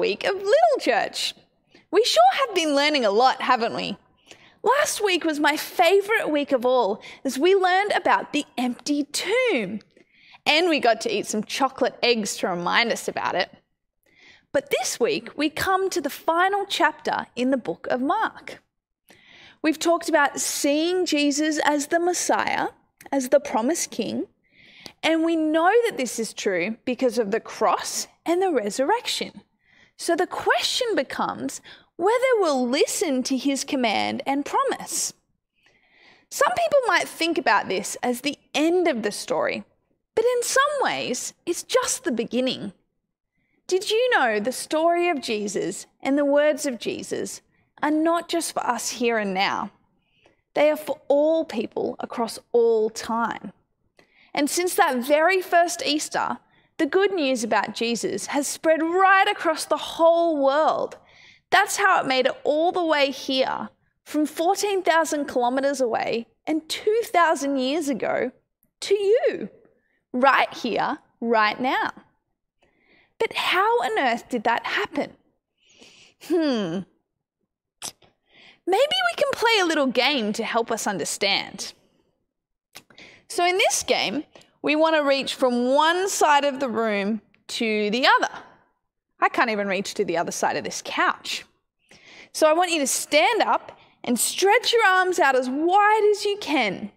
week of Little Church. We sure have been learning a lot, haven't we? Last week was my favourite week of all as we learned about the empty tomb. And we got to eat some chocolate eggs to remind us about it. But this week we come to the final chapter in the book of Mark. We've talked about seeing Jesus as the Messiah, as the promised king, and we know that this is true because of the cross and the resurrection. So the question becomes whether we'll listen to his command and promise. Some people might think about this as the end of the story, but in some ways, it's just the beginning. Did you know the story of Jesus and the words of Jesus are not just for us here and now? They are for all people across all time. And since that very first Easter, the good news about Jesus has spread right across the whole world. That's how it made it all the way here, from 14,000 kilometers away and 2,000 years ago to you, right here, right now. But how on earth did that happen? Hmm. Maybe we can play a little game to help us understand. So, in this game, we want to reach from one side of the room to the other. I can't even reach to the other side of this couch. So, I want you to stand up and stretch your arms out as wide as you can.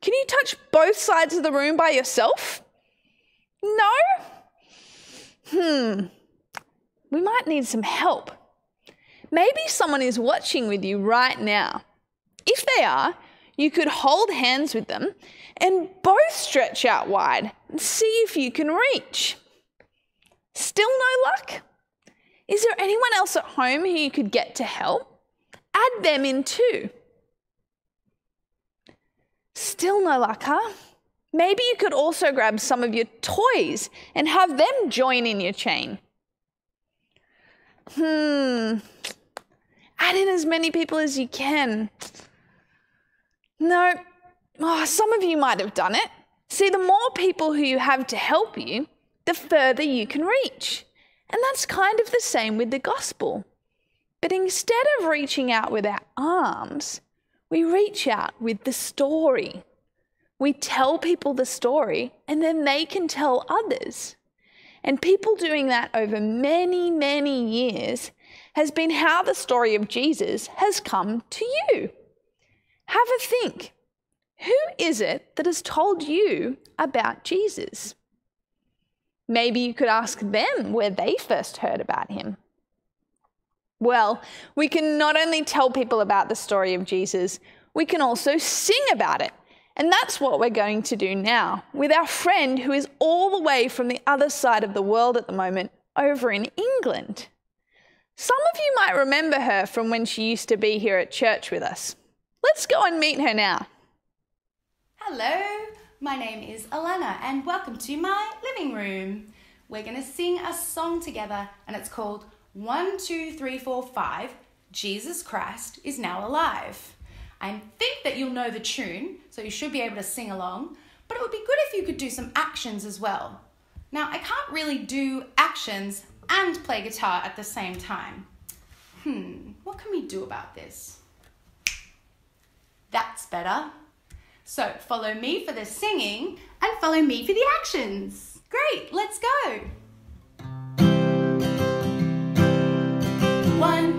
Can you touch both sides of the room by yourself? No? Hmm. We might need some help. Maybe someone is watching with you right now. If they are, you could hold hands with them and both stretch out wide and see if you can reach. Still no luck? Is there anyone else at home who you could get to help? Add them in too. Still no luck, huh? Maybe you could also grab some of your toys and have them join in your chain. Hmm. Add in as many people as you can. No, oh, some of you might have done it. See, the more people who you have to help you, the further you can reach. And that's kind of the same with the gospel. But instead of reaching out with our arms, we reach out with the story. We tell people the story, and then they can tell others. And people doing that over many, many years has been how the story of Jesus has come to you. Have a think. Who is it that has told you about Jesus? Maybe you could ask them where they first heard about him. Well, we can not only tell people about the story of Jesus, we can also sing about it. And that's what we're going to do now with our friend who is all the way from the other side of the world at the moment over in England. Some of you might remember her from when she used to be here at church with us. Let's go and meet her now. Hello, my name is Alana, and welcome to my living room. We're going to sing a song together, and it's called One, Two, Three, Four, Five Jesus Christ is Now Alive. I think that you'll know the tune, so you should be able to sing along, but it would be good if you could do some actions as well. Now, I can't really do actions and play guitar at the same time. Hmm, what can we do about this? That's better. So follow me for the singing and follow me for the actions. Great, let's go. One,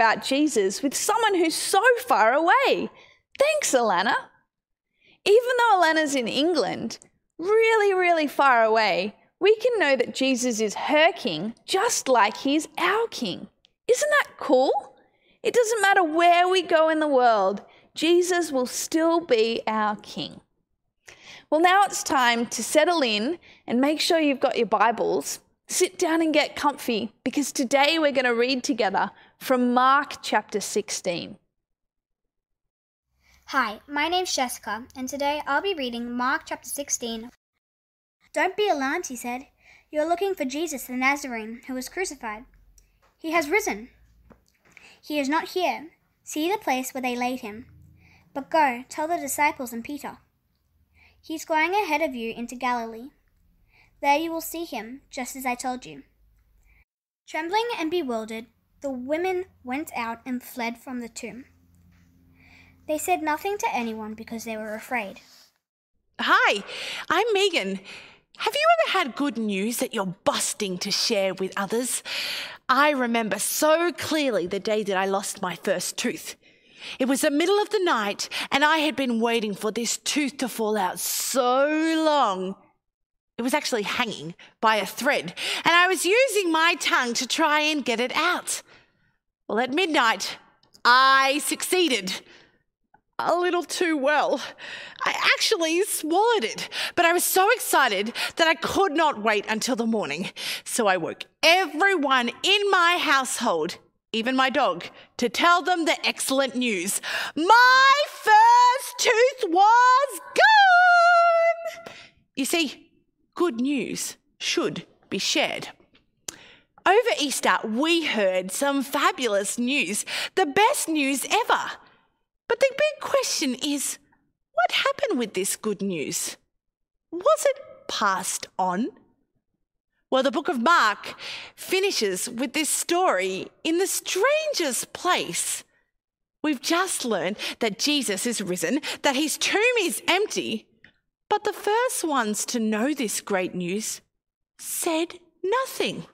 about Jesus with someone who's so far away? Thanks, Alana. Even though Alana's in England, really, really far away, we can know that Jesus is her king just like he's our king. Isn't that cool? It doesn't matter where we go in the world, Jesus will still be our king. Well, now it's time to settle in and make sure you've got your Bibles. Sit down and get comfy because today we're going to read together from Mark chapter 16. Hi, my name's Jessica, and today I'll be reading Mark chapter 16. Don't be alarmed, he said. You're looking for Jesus the Nazarene, who was crucified. He has risen. He is not here. See the place where they laid him. But go, tell the disciples and Peter. He's going ahead of you into Galilee. There you will see him, just as I told you. Trembling and bewildered, the women went out and fled from the tomb. They said nothing to anyone because they were afraid. Hi, I'm Megan. Have you ever had good news that you're busting to share with others? I remember so clearly the day that I lost my first tooth. It was the middle of the night, and I had been waiting for this tooth to fall out so long. It was actually hanging by a thread, and I was using my tongue to try and get it out. Well, at midnight, I succeeded. A little too well. I actually swallowed it, but I was so excited that I could not wait until the morning. So I woke everyone in my household even my dog, to tell them the excellent news. My first tooth was gone! You see, good news should be shared. Over Easter, we heard some fabulous news, the best news ever. But the big question is what happened with this good news? Was it passed on? Well, the book of Mark finishes with this story in the strangest place. We've just learned that Jesus is risen, that his tomb is empty, but the first ones to know this great news said nothing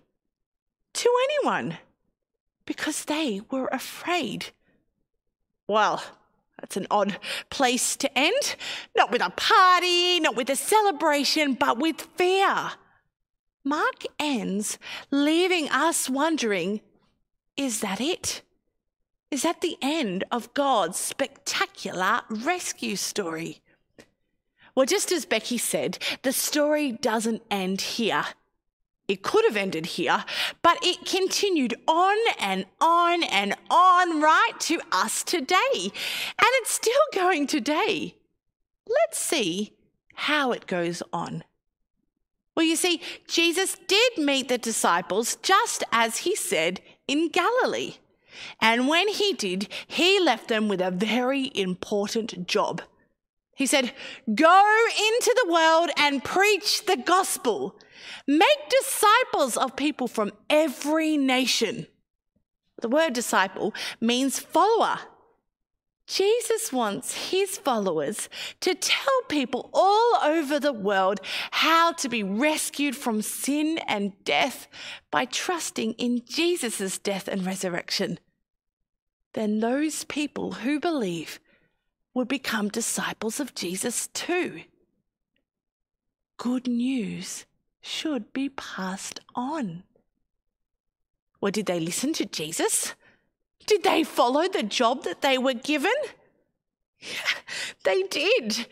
to anyone because they were afraid. Well, that's an odd place to end. Not with a party, not with a celebration, but with fear. Mark ends leaving us wondering is that it? Is that the end of God's spectacular rescue story? Well, just as Becky said, the story doesn't end here. It could have ended here, but it continued on and on and on right to us today. And it's still going today. Let's see how it goes on. Well, you see, Jesus did meet the disciples just as he said in Galilee. And when he did, he left them with a very important job. He said, Go into the world and preach the gospel. Make disciples of people from every nation. The word disciple means follower. Jesus wants his followers to tell people all over the world how to be rescued from sin and death by trusting in Jesus' death and resurrection. Then those people who believe would become disciples of Jesus too. Good news should be passed on. Well, did they listen to Jesus? Did they follow the job that they were given? they did.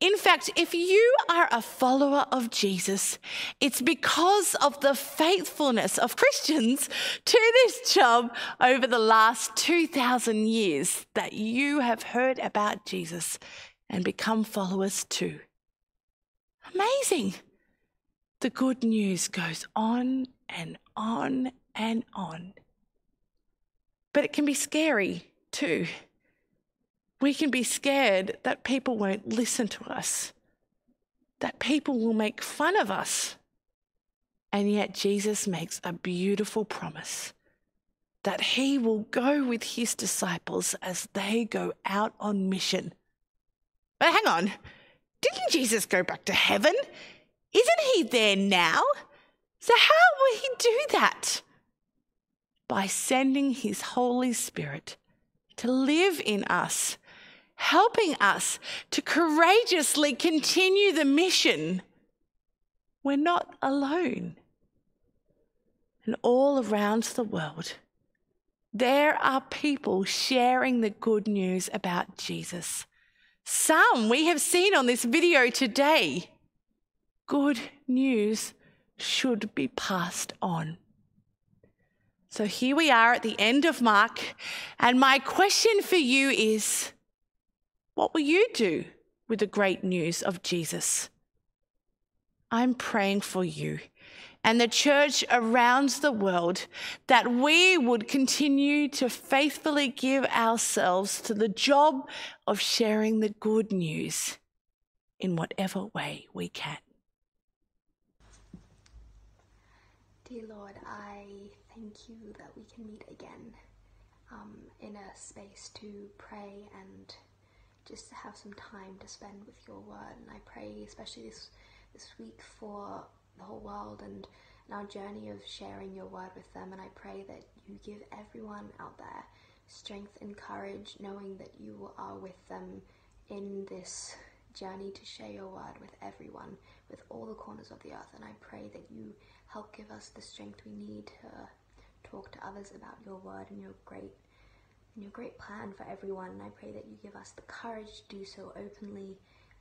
In fact, if you are a follower of Jesus, it's because of the faithfulness of Christians to this job over the last 2,000 years that you have heard about Jesus and become followers too. Amazing. The good news goes on and on and on. But it can be scary too. We can be scared that people won't listen to us, that people will make fun of us. And yet, Jesus makes a beautiful promise that he will go with his disciples as they go out on mission. But hang on, didn't Jesus go back to heaven? Isn't he there now? So, how will He do that? By sending His Holy Spirit to live in us, helping us to courageously continue the mission. We're not alone. And all around the world, there are people sharing the good news about Jesus. Some we have seen on this video today. Good news should be passed on. So here we are at the end of Mark, and my question for you is what will you do with the great news of Jesus? I'm praying for you and the church around the world that we would continue to faithfully give ourselves to the job of sharing the good news in whatever way we can. Lord, I thank you that we can meet again um, in a space to pray and just to have some time to spend with your word. And I pray, especially this this week, for the whole world and, and our journey of sharing your word with them. And I pray that you give everyone out there strength and courage, knowing that you are with them in this journey to share your word with everyone, with all the corners of the earth. And I pray that you help give us the strength we need to talk to others about your word and your great and your great plan for everyone. And I pray that you give us the courage to do so openly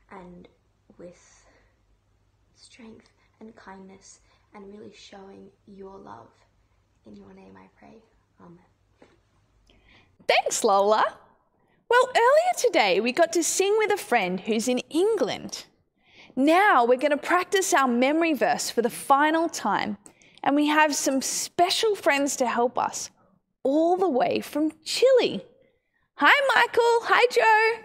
and with strength and kindness and really showing your love. In your name I pray. Amen. Thanks, Lola. Well, earlier today we got to sing with a friend who's in England. Now we're going to practice our memory verse for the final time, and we have some special friends to help us, all the way from Chile. Hi, Michael. Hi, Joe.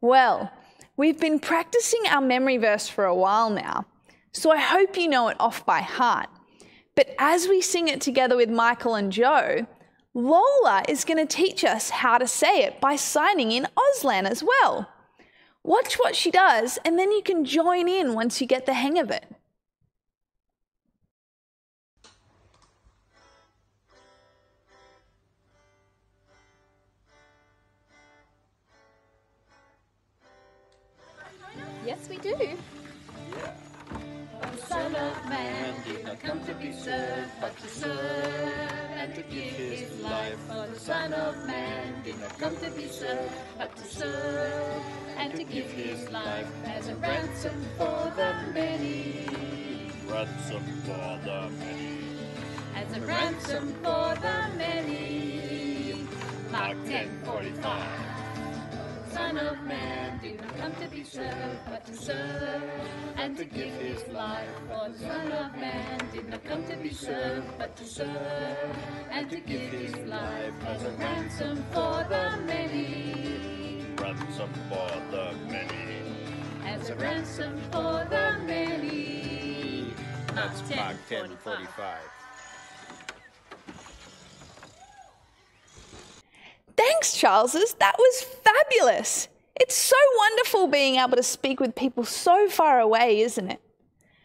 Well, we've been practicing our memory verse for a while now, so I hope you know it off by heart. But as we sing it together with Michael and Joe, Lola is going to teach us how to say it by signing in Auslan as well. Watch what she does, and then you can join in once you get the hang of it. Yes, we do. The Son of Man did not come to be served, but to serve and to give his life. For the Son of Man did not come to be served, but to serve and to give his life as a ransom for the many. ransom for the many. As a ransom for the many. Mark 10:45. Son of Man did not come to be served, but to serve and to give his life. For the Son of Man did not come to be served, but to serve and to give his life as a ransom for the many. Ransom for the many. As a ransom for the many. That's Mark 10 45. Thanks, Charleses. That was fabulous. It's so wonderful being able to speak with people so far away, isn't it?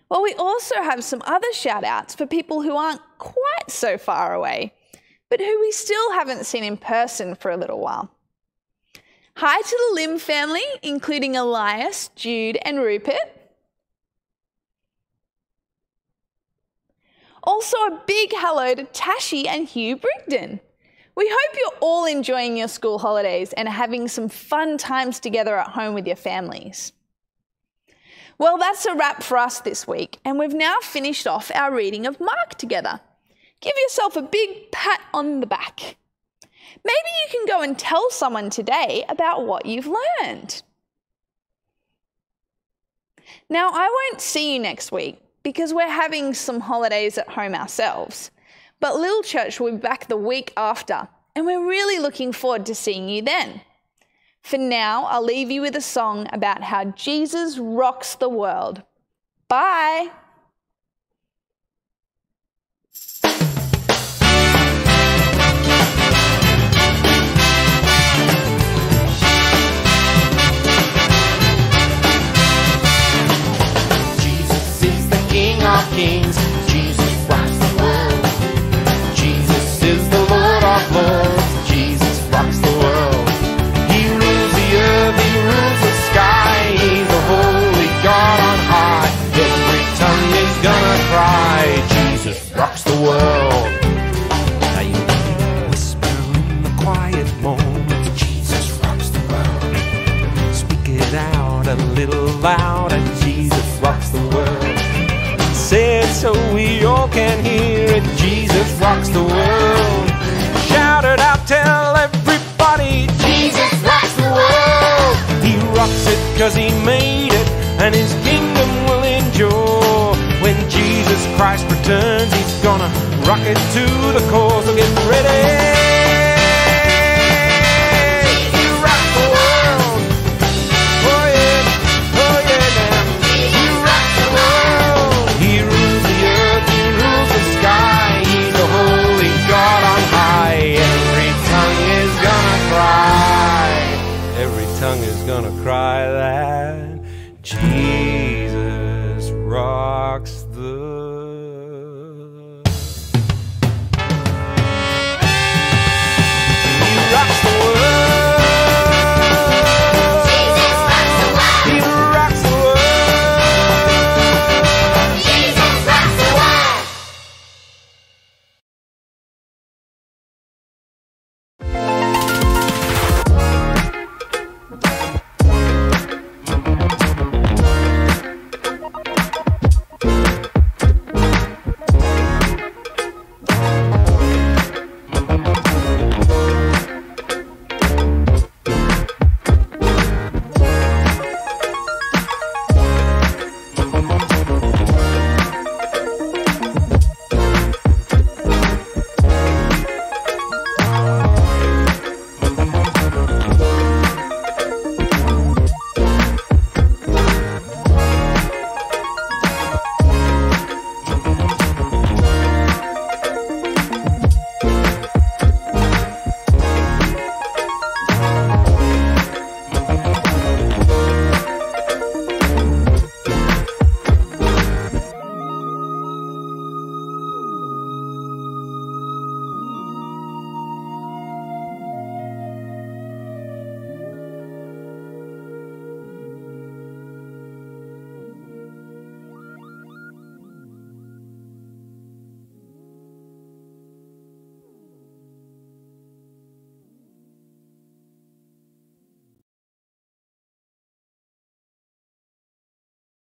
Well, we also have some other shout outs for people who aren't quite so far away, but who we still haven't seen in person for a little while. Hi to the Lim family, including Elias, Jude, and Rupert. Also, a big hello to Tashi and Hugh Brigden. We hope you're all enjoying your school holidays and having some fun times together at home with your families. Well, that's a wrap for us this week, and we've now finished off our reading of Mark together. Give yourself a big pat on the back. Maybe you can go and tell someone today about what you've learned. Now, I won't see you next week because we're having some holidays at home ourselves. But Little Church will be back the week after, and we're really looking forward to seeing you then. For now, I'll leave you with a song about how Jesus rocks the world. Bye! king. because he made it and his kingdom will endure. When Jesus Christ returns, he's gonna rock it to the core, so get ready.